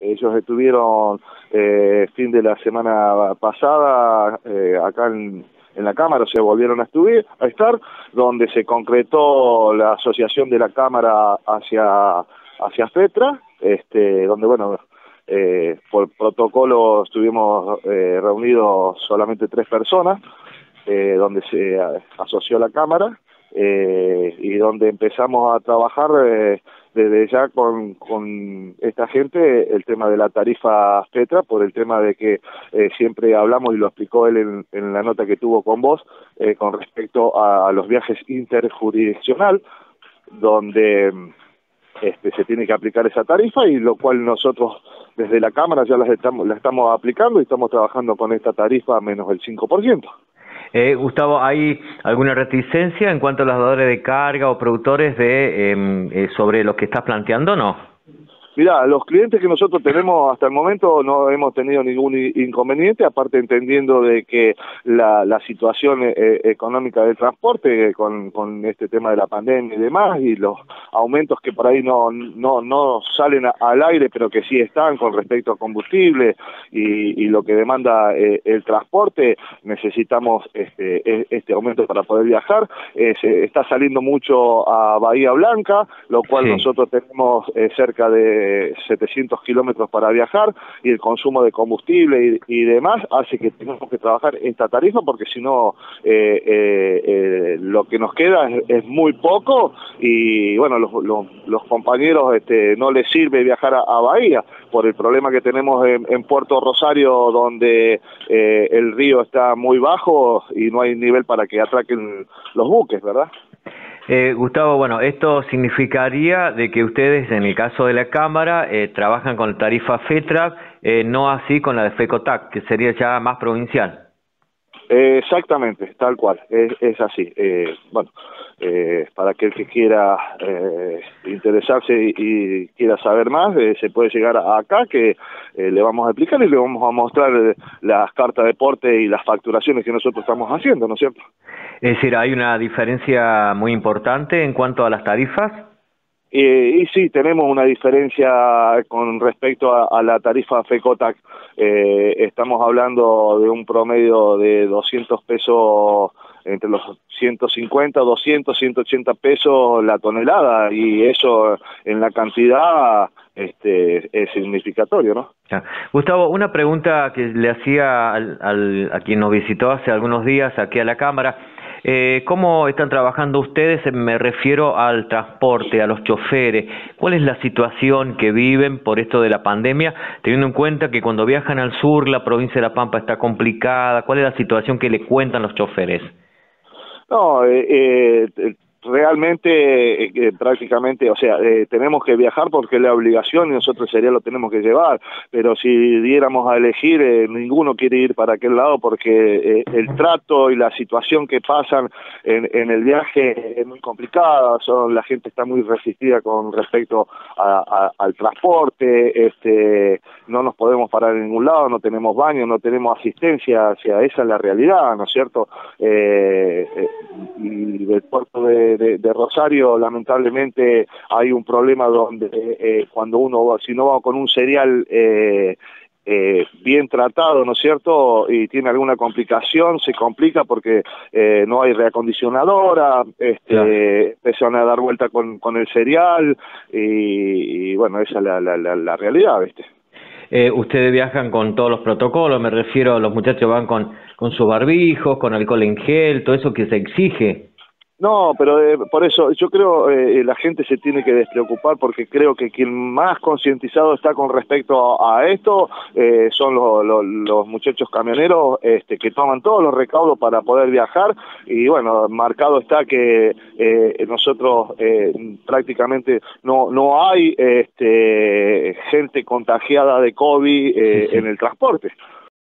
Ellos estuvieron eh, fin de la semana pasada eh, acá en, la Cámara, se volvieron a, estudiar, a estar, donde se concretó la asociación de la Cámara hacia, hacia FETRA, este, donde, bueno, eh, por protocolo estuvimos eh, reunidos solamente tres personas, eh, donde se asoció la Cámara, eh, y donde empezamos a trabajar eh, desde ya con, con esta gente el tema de la tarifa FETRA, por el tema de que eh, siempre hablamos, y lo explicó él en, la nota que tuvo con vos, eh, con respecto a, los viajes interjurisdiccional, donde este, se tiene que aplicar esa tarifa y lo cual nosotros desde la Cámara ya las estamos, la estamos aplicando y estamos trabajando con esta tarifa menos el 5%. Eh, Gustavo, ¿hay alguna reticencia en cuanto a los dadores de carga o productores de em, eh, sobre lo que estás planteando o no? Mira, los clientes que nosotros tenemos hasta el momento no hemos tenido ningún inconveniente, aparte entendiendo de que la, la situación eh, económica del transporte con, con, este tema de la pandemia y demás, y los aumentos que por ahí no, no, no salen al aire, pero que sí están con respecto a combustible y, y lo que demanda eh, el transporte, necesitamos este, e, este aumento para poder viajar. Eh, se está saliendo mucho a Bahía Blanca, lo cual nosotros tenemos cerca de 700 kilómetros para viajar y el consumo de combustible y, demás hace que tengamos que trabajar esta tarifa porque si no eh, eh, eh, lo que nos queda es, muy poco y bueno los, los, compañeros este, no les sirve viajar a, Bahía por el problema que tenemos en, Puerto Rosario donde el río está muy bajo y no hay nivel para que atraquen los buques, ¿verdad? Eh, Gustavo, bueno, esto significaría de que ustedes, en el caso de la Cámara, eh, trabajan con la tarifa FETRA, eh, no así con la de FECOTAC, que sería ya más provincial. exactamente, tal cual, es, es así. bueno, para aquel que quiera interesarse y, quiera saber más, se puede llegar acá, que le vamos a explicar y le vamos a mostrar las cartas de deporte y las facturaciones que nosotros estamos haciendo, ¿no es cierto? Es decir, ¿hay una diferencia muy importante en cuanto a las tarifas? Eh, y sí, tenemos una diferencia con respecto a, la tarifa FECOTAC. Eh, estamos hablando de un promedio de 200 pesos, entre los 150, 200, 180 pesos la tonelada, y eso en la cantidad este, es significatorio, ¿no? Gustavo, una pregunta que le hacía al, a quien nos visitó hace algunos días aquí a la Cámara. Eh, ¿Cómo están trabajando ustedes? Me refiero al transporte, a los choferes. ¿Cuál es la situación que viven por esto de la pandemia, teniendo en cuenta que cuando viajan al sur la provincia de La Pampa está complicada? ¿Cuál es la situación que le cuentan los choferes? No, eh, eh realmente eh, eh, prácticamente, o sea, eh, tenemos que viajar porque es la obligación y nosotros sería lo tenemos que llevar, pero si diéramos a elegir, ninguno quiere ir para aquel lado porque el trato y la situación que pasan en, en, el viaje es muy complicada, son, la gente está muy resistida con respecto al transporte, este, no nos podemos parar en ningún lado, no tenemos baño, no tenemos asistencia, sea, esa es la realidad, ¿no es cierto? y del puerto de de, Rosario, lamentablemente hay un problema donde eh, cuando uno, si no va con un cereal eh, eh, bien tratado, ¿no es cierto? Y tiene alguna complicación, se complica porque no hay reacondicionadora, este, empiezan a dar vuelta con, con el cereal y, bueno, esa es la, la, la, realidad, ¿viste? ustedes viajan con todos los protocolos, me refiero, los muchachos van con, con sus barbijos, con alcohol en gel, todo eso que se exige. No, pero eh, por eso yo creo eh, la gente se tiene que despreocupar porque creo que quien más concientizado está con respecto a, esto eh, son los muchachos camioneros este, que toman todos los recaudos para poder viajar y bueno, marcado está que eh, nosotros prácticamente no, no hay este, gente contagiada de COVID en el transporte.